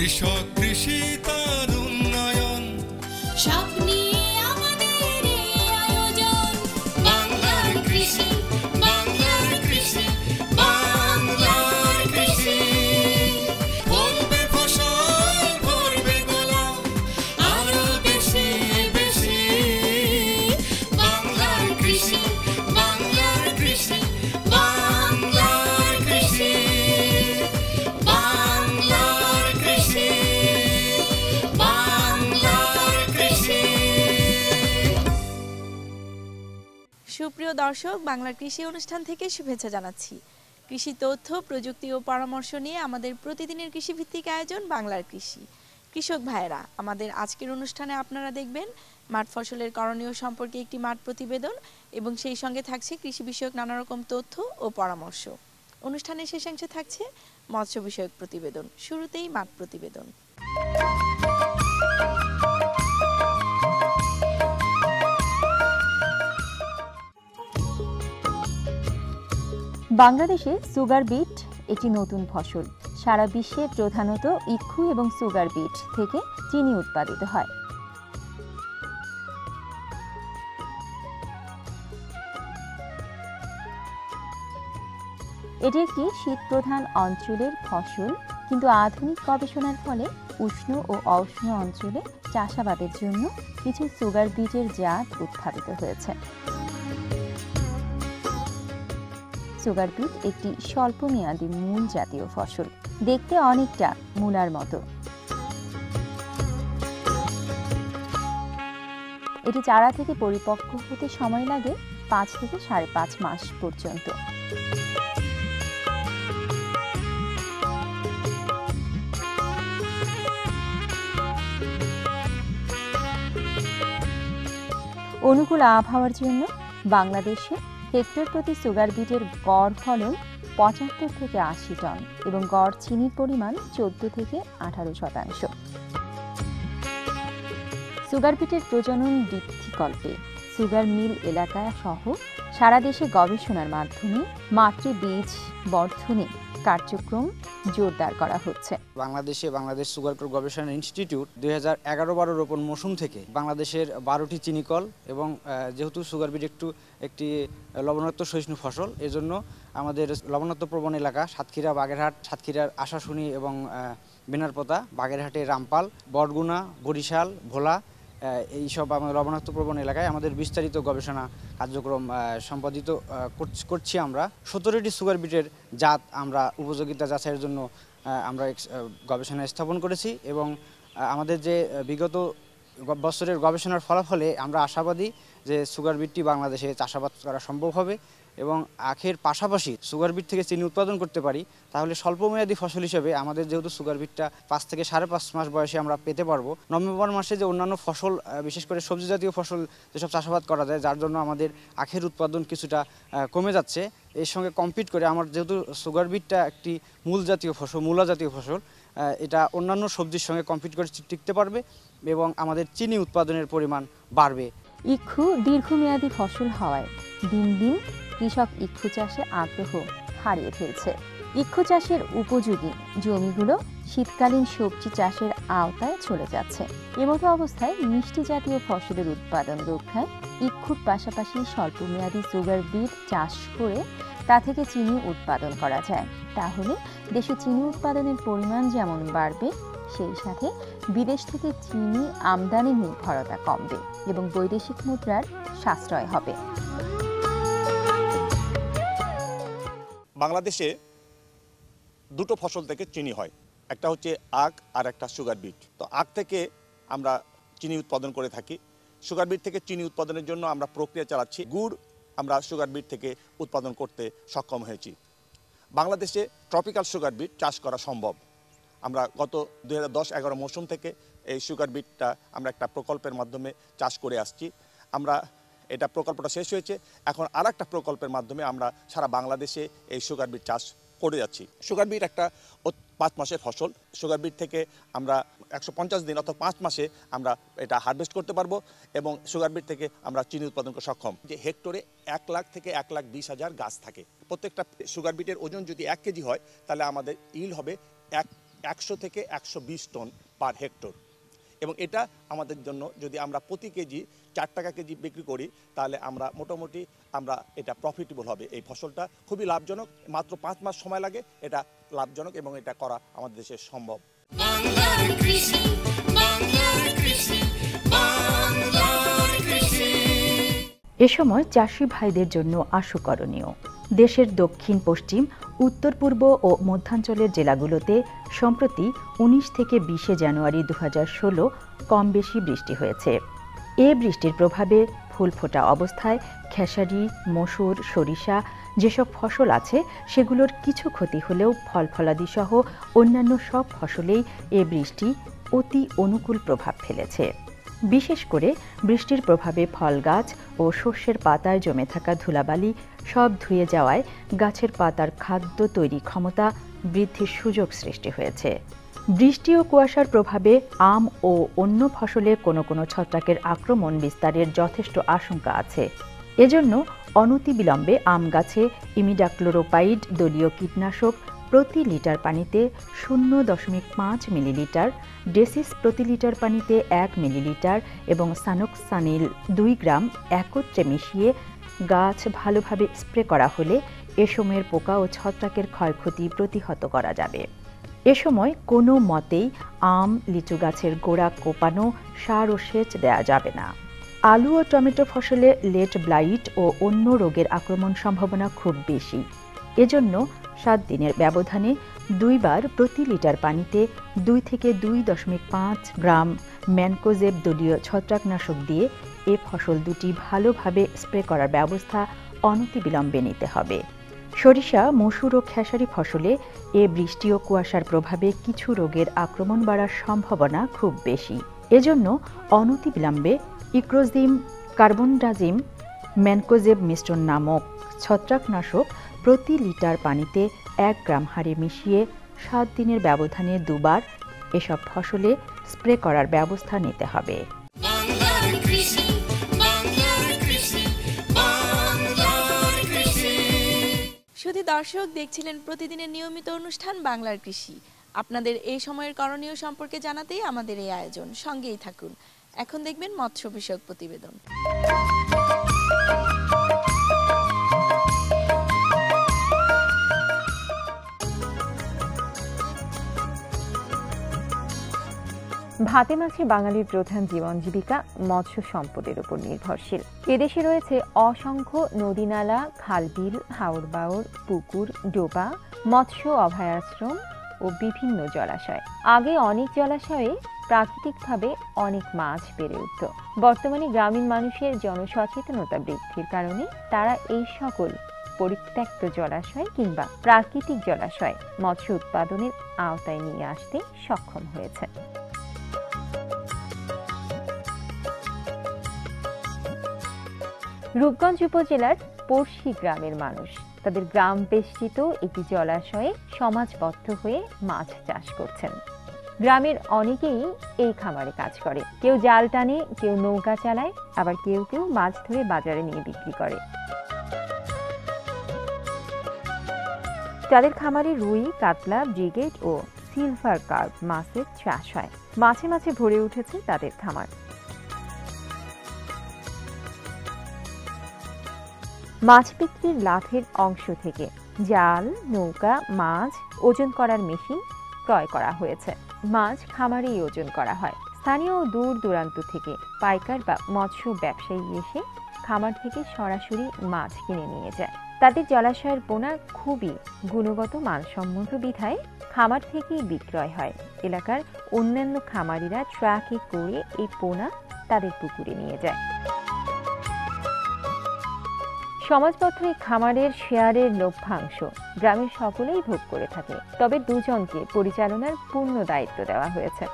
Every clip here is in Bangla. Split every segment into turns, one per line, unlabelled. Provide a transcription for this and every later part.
কৃষক কৃষি তার উন্নয়ন।
সুপ্রিয় দর্শক, বাংলার কৃষি অনুষ্ঠান থেকে শুভেচ্ছা জানাচ্ছি। কৃষি তথ্য, প্রযুক্তি ও পরামর্শ নিয়ে আমাদের প্রতিদিনের কৃষিভিত্তিক আয়োজন বাংলার কৃষি। কৃষক ভাইয়েরা, আমাদের আজকের অনুষ্ঠানে আপনারা দেখবেন, মাঠ ফসলের করণীয় সম্পর্কে একটি মাঠ প্রতিবেদন এবং সেই সঙ্গে থাকছে কৃষি বিষয়ক নানা রকম তথ্য ও পরামর্শ। অনুষ্ঠানের শেষাংশে থাকছে মৎস্য বিষয়ক প্রতিবেদন, শুরুতেই মাঠ প্রতিবেদন।
বাংলাদেশে সুগার বিট একটি নতুন ফসল। সারা বিশ্বে প্রধানত ইক্ষু এবং সুগার বিট থেকে চিনি উৎপাদিত হয়। এটি একটি শীতপ্রধান অঞ্চলের ফসল, কিন্তু আধুনিক গবেষণার ফলে উষ্ণ ও অউষ্ণ অঞ্চলে চাষাবাদের জন্য কিছু সুগার বিটের জাত উৎপাদিত হয়েছে। সুগার বিট একটি স্বল্পমেয়াদী মূল জাতীয় ফসল। দেখতে অনেকটা মূলার মতো। এটি চারা থেকে পরিপক্ক হতে সময় লাগে পাঁচ থেকে সাড়ে পাঁচ মাস পর্যন্ত। অনুকূল আবহাওয়ার জন্য বাংলাদেশে হেক্টর প্রতি সুগার বিটের গড় ফলন পঁচাত্তর থেকে আশি টন এবং গড় চিনির পরিমাণ চোদ্দ থেকে আঠারো শতাংশ। সুগার বিটের প্রজনন বৃদ্ধিকল্পে সুগার মিল এলাকা সহ সারা দেশে গবেষণার মাধ্যমে মাতৃ বীজ বর্ধনে কার্যক্রম জোরদার করা হচ্ছে।
বাংলাদেশে বাংলাদেশ সুগার কোর গবেষণা ইনস্টিটিউট দুই হাজার এগারো বারো রোপণ মৌসুম থেকে বাংলাদেশের বারোটি চিনিকল এবং যেহেতু সুগার বিট একটু একটি লবণাক্ত সহিষ্ণু ফসল, এজন্য আমাদের লবণাক্ত প্রবণ এলাকা সাতক্ষীরা, বাগেরহাট, সাতক্ষীরার আশাশুনি এবং বেনারপোতা বাগেরহাটে রামপাল, বটগুনা, বরিশাল, ভোলা এইসব আমাদের লবণাক্ত প্রবণ এলাকায় আমাদের বিস্তারিত গবেষণা কার্যক্রম সম্পাদিত করছি আমরা। সতেরোটি সুগার বিটের জাত আমরা উপযোগিতা যাচাইয়ের জন্য আমরা গবেষণা স্থাপন করেছি এবং আমাদের যে বিগত বছরের গবেষণার ফলাফলে আমরা আশাবাদী যে সুগার বিটটি বাংলাদেশে চাষাবাদ করা সম্ভব হবে এবং আখের পাশাপাশি সুগার বিট থেকে চিনি উৎপাদন করতে পারি, তাহলে স্বল্পমেয়াদী ফসল হিসেবে আমাদের যেহেতু সুগার বিটটা পাঁচ থেকে সাড়ে পাঁচ মাস বয়সে আমরা পেতে পারব। নভেম্বর মাসে যে অন্যান্য ফসল বিশেষ করে সবজি জাতীয় ফসল যেসব চাষাবাদ করা যায়, যার জন্য আমাদের আখের উৎপাদন কিছুটা কমে যাচ্ছে। এর সঙ্গে কম্পিট করে আমার যেহেতু সুগার বিটটা একটি মূল জাতীয় ফসল, মূলা জাতীয় ফসল এটা অন্যান্য সবজির সঙ্গে কম্পিট করে টিকতে পারবে এবং আমাদের চিনি উৎপাদনের পরিমাণ বাড়বে।
ইক্ষু দীর্ঘমেয়াদী ফসল হওয়ায় দিন দিন কৃষক ইক্ষু চাষে আগ্রহ হারিয়ে ফেলছে। ইক্ষু চাষের উপযোগী জমিগুলো শীতকালীন সবজি চাষের আওতায় চলে যাচ্ছে। এমতো অবস্থায় মিষ্টি জাতীয় ফসলের উৎপাদন রক্ষায় ইক্ষুর পাশাপাশি স্বল্পমেয়াদী সুগার বিট চাষ করে তা থেকে চিনি উৎপাদন করা যায়। তাহলে দেশে চিনি উৎপাদনের পরিমাণ যেমন বাড়বে সেই সাথে বিদেশ থেকে চিনি আমদানি নির্ভরতা কমবে এবং বৈদেশিক মুদ্রার সাশ্রয় হবে।
বাংলাদেশে দুটো ফসল থেকে চিনি হয়, একটা হচ্ছে আখ আর একটা সুগার বিট। তো আখ থেকে আমরা চিনি উৎপাদন করে থাকি। সুগার বিট থেকে চিনি উৎপাদনের জন্য আমরা প্রক্রিয়া চালাচ্ছি। গুড় আমরা সুগার বিট থেকে উৎপাদন করতে সক্ষম হয়েছি। বাংলাদেশে ট্রপিক্যাল সুগার বিট চাষ করা সম্ভব। আমরা গত দুই হাজার দশ এগারো মৌসুম থেকে এই সুগার বিটটা আমরা একটা প্রকল্পের মাধ্যমে চাষ করে আসছি। আমরা এটা প্রকল্পটা শেষ হয়েছে। এখন আর একটা প্রকল্পের মাধ্যমে আমরা সারা বাংলাদেশে এই সুগার বিট চাষ করে যাচ্ছি। সুগার বিট একটা পাঁচ মাসের ফসল। সুগার বিট থেকে আমরা একশো পঞ্চাশ দিন অর্থাৎ পাঁচ মাসে আমরা এটা হারভেস্ট করতে পারব এবং সুগার বিট থেকে আমরা চিনি উৎপাদন করতে সক্ষম। যে হেক্টরে এক লাখ থেকে এক লাখ বিশ হাজার গাছ থাকে। প্রত্যেকটা সুগার বিটের ওজন যদি এক কেজি হয়, তাহলে আমাদের ইল হবে এক একশো থেকে একশো বিশ টন পার হেক্টর এবং এটা আমাদের জন্য যদি আমরা প্রতি কেজি চার টাকা কেজি বিক্রি করি তাহলে আমরা মোটামুটি আমরা এটা প্রফিটেবল হবে। এই ফসলটা খুবই লাভজনক মাত্র পাঁচ মাস সময় লাগে এটা লাভজনক এবং এটা করা আমাদের দেশে সম্ভব।
এ সময় চাষি ভাইদের জন্য আশুকরণীয় দেশের দক্ষিণ, পশ্চিম, উত্তর, পূর্ব ও মধ্যাঞ্চলের জেলাগুলোতে সম্প্রতি উনিশ থেকে বিশে জানুয়ারি দু ষোলো কম বেশি বৃষ্টি হয়েছে। এ বৃষ্টির প্রভাবে ফুল ফোটা অবস্থায় খেসারি, মসুর, সরিষা যেসব ফসল আছে সেগুলোর কিছু ক্ষতি হলেও ফল ফলাদি সহ অন্যান্য সব ফসলেই এ বৃষ্টি অতি অনুকূল প্রভাব ফেলেছে। বিশেষ করে বৃষ্টির প্রভাবে ফল গাছ ও শস্যের পাতায় জমে থাকা ধুলাবালি সব ধুয়ে যাওয়ায় গাছের পাতার খাদ্য তৈরি ক্ষমতা বৃদ্ধির সুযোগ সৃষ্টি হয়েছে। বৃষ্টি ও কুয়াশার প্রভাবে আম ও অন্য ফসলে কোনো কোনো ছত্রাকের আক্রমণ বিস্তারের যথেষ্ট আশঙ্কা আছে। এজন্য অনতিবিলম্বে আম গাছে ইমিডাক্লোরোপাইড দলীয় কীটনাশক প্রতি লিটার পানিতে শূন্য দশমিক পাঁচ মিলিলিটার, ডেসিস প্রতি লিটার পানিতে এক মিলিলিটার এবং সানোক্সানিল দুই গ্রাম একত্রে মিশিয়ে গাছ ভালোভাবে স্প্রে করা হলে এ সময়ের পোকা ও ছত্রাকের ক্ষয়ক্ষতি প্রতিহত করা যাবে। এ সময় কোনো মতেই আম, লিচু গাছের গোড়া কোপানো, সার ও সেচ দেওয়া যাবে না। আলু ও টমেটো ফসলে লেট ব্লাইট ও অন্য রোগের আক্রমণ সম্ভাবনা খুব বেশি। এজন্য সাত দিনের ব্যবধানে দুইবার প্রতি লিটার পানিতে দুই থেকে দুই দশমিক পাঁচ গ্রাম ম্যানকোজেব দলীয় ছত্রাকনাশক দিয়ে এ ফসল দুটি ভালোভাবে স্প্রে করার ব্যবস্থা অনতিবিলম্বে নিতে হবে। সরিষা, মসুর ও খেসারি ফসলে এ বৃষ্টি ও কুয়াশার প্রভাবে কিছু রোগের আক্রমণ বাড়ার সম্ভাবনা খুব বেশি। এজন্য অনতিবিলম্বে ইক্রোজিম, কার্বনডাজিম, ম্যানকোজেব মিশ্রণ নামক ছত্রাকনাশক প্রতি লিটার পানিতে এক গ্রাম হারে মিশিয়ে সাত দিনের ব্যবধানে দুবার এসব ফসলে স্প্রে করার ব্যবস্থা নিতে হবে।
বাংলার কৃষি বাংলার কৃষি বাংলার কৃষি।
শুধু দর্শক দেখছিলেন প্রতিদিনের নিয়মিত অনুষ্ঠান বাংলার কৃষি। আপনাদের এই সময়ের করণীয় সম্পর্কে জানাতেই আমাদের এই আয়োজন। সঙ্গেই থাকুন। এখন দেখবেন মৎস্য বিষয়ক প্রতিবেদন।
ভাতে মাছে বাঙালির প্রধান জীবন জীবিকা, মৎস্য সম্পদের উপর নির্ভরশীল। এদেশে রয়েছে অসংখ্য নদীনালা, খালবিল হাওর বাওর পুকুর, ডোবা, মৎস্য অভয়াশ্রম ও বিভিন্ন জলাশয়। আগে অনেক জলাশয়ে প্রাকৃতিকভাবে অনেক মাছ বেড়ে উঠত। বর্তমানে গ্রামীণ মানুষের জনসচেতনতা বৃদ্ধির কারণে তারা এই সকল পরিত্যক্ত জলাশয় কিংবা প্রাকৃতিক জলাশয় মৎস্য উৎপাদনের আওতায় নিয়ে আসতে সক্ষম হয়েছে। রূপগঞ্জ উপজেলার পড়শি গ্রামের মানুষ। তাদের গ্রাম বেষ্টিত একটি জলাশয়ে সমাজবদ্ধ হয়ে মাছ চাষ করছেন। গ্রামের অনেকেই এই খামারে কাজ করে। কেউ জাল টানে, কেউ নৌকা চালায়, আবার কেউ কেউ মাছ ধরে বাজারে নিয়ে বিক্রি করে। তাদের খামারে রুই, কাতলা, ব্রিগেড ও সিলভার কার্প মাছের চাষ হয়। মাছে মাছে ভরে উঠেছে তাদের খামার। মাছ বিক্রির লাভের অংশ থেকে জাল, নৌকা, মাছ, ওজন করার মেশিন ক্রয় করা হয়েছে। মাছ খামারেই ওজন করা হয়। স্থানীয় দূর দূরান্ত থেকে পাইকার বা মৎস্য ব্যবসায়ী এসে খামার থেকে সরাসরি মাছ কিনে নিয়ে যায়। তাদের জলাশয়ের পোনা খুবই গুণগত মানসম্মত বিধায় খামার থেকেই বিক্রয় হয়। এলাকার অন্যান্য খামারিরা ট্রাকে করে এই পোনা তাদের পুকুরে নিয়ে যায়। এই খামারের শেয়ারের লভ্যাংশ। গ্রামের সকলেই ভোগ করে থাকে। তবে দুজনকে পরিচালনার পূর্ণ দায়িত্ব দেওয়া হয়েছে।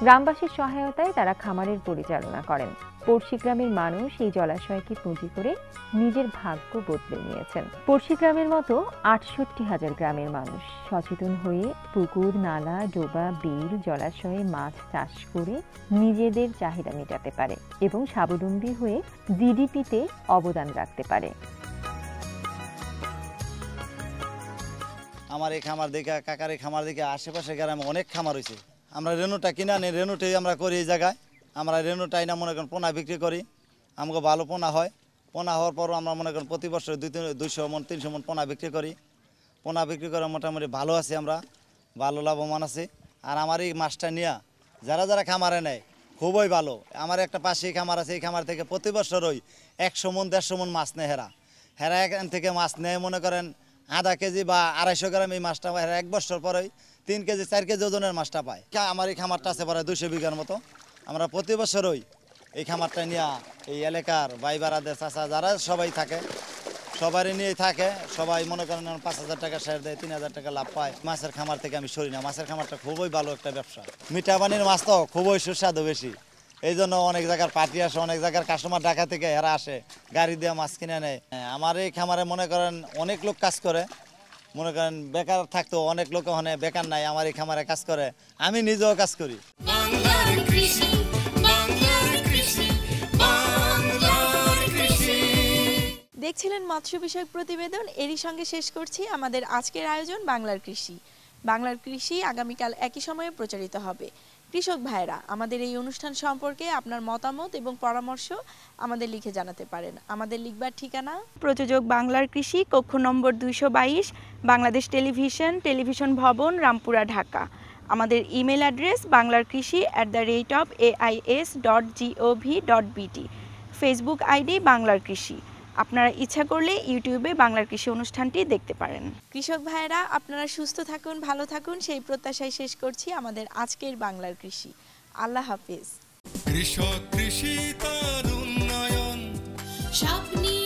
গ্রামবাসীর সহায়তায় তারা খামারের পরিচালনা করেন। পড়শি গ্রামের মানুষ এই জলাশয়কে পুঁজি করে নিজের ভাগ্য বদলে নিয়েছেন। পড়শি গ্রামের মতো আটষট্টি হাজার গ্রামের মানুষ সচেতন হয়ে পুকুর, নালা, ডোবা, বিল, জলাশয়ে মাছ চাষ করে নিজেদের চাহিদা মেটাতে পারে এবং স্বাবলম্বী হয়ে জিডিপিতে অবদান রাখতে পারে।
আমার এই খামার দিকে কাকার এই খামার দিকে আশেপাশে গ্রামে অনেক খামার হয়েছে আমরা রেনুটা কিনা নেই রেনুটাই আমরা করি এই জায়গায়। আমরা রেনু টাইনা মনে করেন পোনা বিক্রি করি আমাকে ভালো পোনা হয়। পোনা হওয়ার পরও আমরা মনে করেন প্রতি বছর দুই তিন দুইশো মন, তিনশো মন পোনা বিক্রি করি। পোনা বিক্রি করে মোটামুটি ভালো আছি আমরা, ভালো লাভবান আছি। আর আমার এই মাছটা নিয়ে যারা যারা খামারে নেয়, খুবই ভালো। আমার একটা পাশে খামার আছে, এই খামার থেকে প্রতি বছর ওই একশো মন, দেড়শো মন মাছ নেয় হেরা। হেরা এখান থেকে মাছ নেয় মনে করেন আধা কেজি বা আড়াইশো গ্রাম এই মাছটা হেরা এক বছর পরেই তিন কেজি, চার কেজি ওজনের মাছটা পায়। আমার এই খামারটা আছে প্রায় দুশো বিঘার মতো। আমরা প্রতি বছরই এই খামারটা নিয়ে এই এলাকার ভাই বারাদের চাষা যারা, সবাই থাকে। সবারই নিয়ে থাকে। সবাই মনে করেন পাঁচ হাজার টাকা শেয়ার দেয়, তিন হাজার টাকা লাভ পায়। মাছের খামার থেকে আমি সরি না, মাছের খামারটা খুবই ভালো একটা ব্যবসা। মিঠা পানির মাছ তো খুবই সুস্বাদু বেশি। এই জন্য অনেক জায়গার পার্টি আসে, অনেক জায়গার কাস্টমার ঢাকা থেকে এরা আসে, গাড়ি দিয়ে মাছ কিনে নেয়। আমার এই খামারে মনে করেন অনেক লোক কাজ করে। মনে করেন বেকার থাকতো অনেক লোক ওখানে বেকার নাই আমার এই খামারে কাজ করে আমি নিজেও কাজ করি।
বাংলার কৃষি বাংলার কৃষি বাংলার কৃষি।
দেখছিলেন মৎস্য বিষয়ক প্রতিবেদন এরই সঙ্গে শেষ করছি আমাদের আজকের আয়োজন বাংলার কৃষি। বাংলার কৃষি আগামীকাল একই সময়ে প্রচারিত হবে। কৃষক ভাইরা আমাদের এই অনুষ্ঠান সম্পর্কে আপনার মতামত এবং পরামর্শ আমাদের লিখে জানাতে পারেন। আমাদের লিখবার ঠিকানা? প্রযোজক বাংলার কৃষি, কক্ষ নম্বর দুইশো বাইশ, বাংলাদেশ টেলিভিশন টেলিভিশন ভবন, রামপুরা, ঢাকা। আমাদের ইমেল অ্যাড্রেস বাংলার কৃষি at the rate of AIS dot GOV dot BD Facebook ID বাংলার কৃষি। আপনারা ইচ্ছা করলে ইউটিউবে বাংলার কৃষি অনুষ্ঠানটি দেখতে পারেন। কৃষক ভাইয়েরা আপনারা সুস্থ থাকুন ভালো থাকুন সেই প্রত্যাশায় শেষ করছি আমাদের আজকের বাংলার কৃষি। আল্লাহ হাফিজ।
কৃষক কৃষি তার উন্নয়ন।
স্বপ্নে